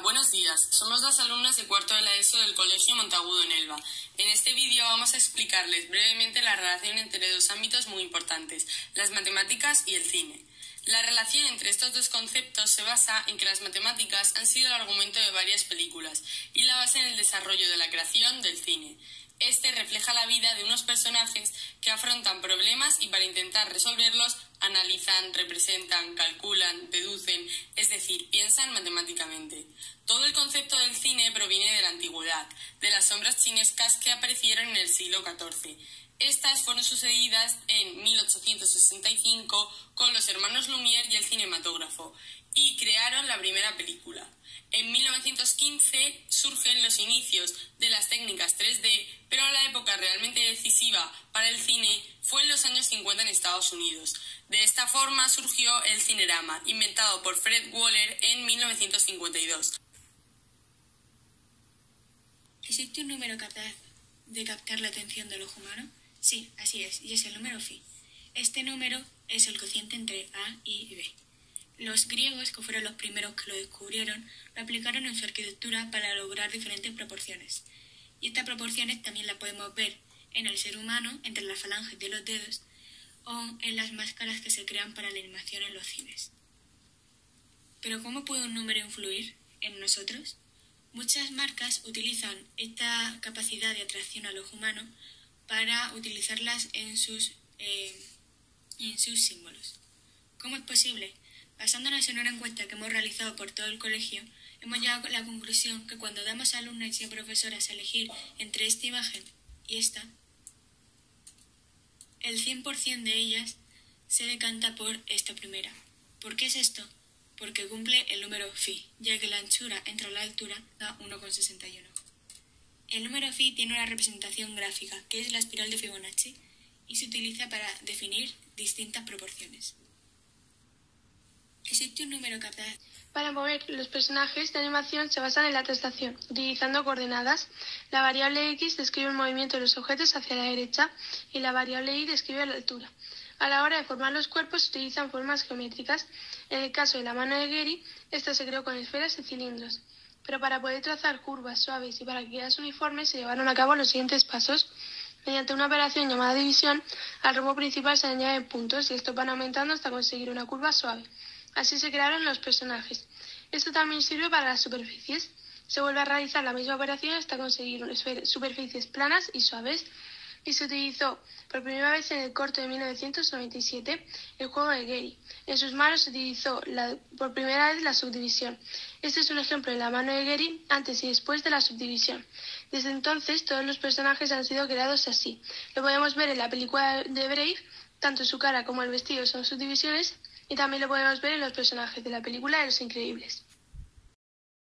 Buenos días. Somos las alumnas de cuarto de la ESO del Colegio Montagudo en Elba. En este vídeo vamos a explicarles brevemente la relación entre dos ámbitos muy importantes, las matemáticas y el cine. La relación entre estos dos conceptos se basa en que las matemáticas han sido el argumento de varias películas y la base en el desarrollo de la creación del cine. Este refleja la vida de unos personajes que afrontan problemas y para intentar resolverlos analizan, representan, calculan, deducen, es decir, piensan matemáticamente. Todo el concepto del cine proviene de la antigüedad, de las sombras chinescas que aparecieron en el siglo XIV. Estas fueron sucedidas en 1865 con los hermanos Lumière y el cinematógrafo, y crearon la primera película. En 1915 surgen los inicios de las técnicas 3D, pero la época realmente decisiva para el cine fue en los años 50 en Estados Unidos. De esta forma surgió el cinerama, inventado por Fred Waller en 1952. ¿Existe un número capaz de captar la atención del ojo humano? Sí, así es, y es el número phi. Este número es el cociente entre A y B. Los griegos, que fueron los primeros que lo descubrieron, lo aplicaron en su arquitectura para lograr diferentes proporciones. Y estas proporciones también las podemos ver en el ser humano, entre las falanges de los dedos, o en las máscaras que se crean para la animación en los cines. Pero ¿cómo puede un número influir en nosotros? Muchas marcas utilizan esta capacidad de atracción al ojo humano para utilizarlas en sus, eh, en sus símbolos. ¿Cómo es posible? Basándonos en una encuesta que hemos realizado por todo el colegio, hemos llegado a la conclusión que cuando damos a alumnos y a profesoras a elegir entre esta imagen y esta, el 100% de ellas se decanta por esta primera. ¿Por qué es esto? Porque cumple el número phi, ya que la anchura entre la altura da 1,61. El número phi tiene una representación gráfica, que es la espiral de Fibonacci, y se utiliza para definir distintas proporciones. ¿Existe un número capaz? Para mover los personajes de animación se basan en la traslación, utilizando coordenadas. La variable x describe el movimiento de los objetos hacia la derecha y la variable y describe la altura. A la hora de formar los cuerpos se utilizan formas geométricas. En el caso de la mano de Gary, esta se creó con esferas y cilindros. Pero para poder trazar curvas suaves y para que quedase uniforme se llevaron a cabo los siguientes pasos. Mediante una operación llamada división, al rombo principal se añaden puntos y estos van aumentando hasta conseguir una curva suave. Así se crearon los personajes. Esto también sirve para las superficies. Se vuelve a realizar la misma operación hasta conseguir superficies planas y suaves. Y se utilizó por primera vez en el corto de 1997 el juego de Gary. En sus manos se utilizó por primera vez la subdivisión. Este es un ejemplo de la mano de Gary antes y después de la subdivisión. Desde entonces todos los personajes han sido creados así. Lo podemos ver en la película de Brave, tanto su cara como el vestido son subdivisiones y también lo podemos ver en los personajes de la película de Los Increíbles.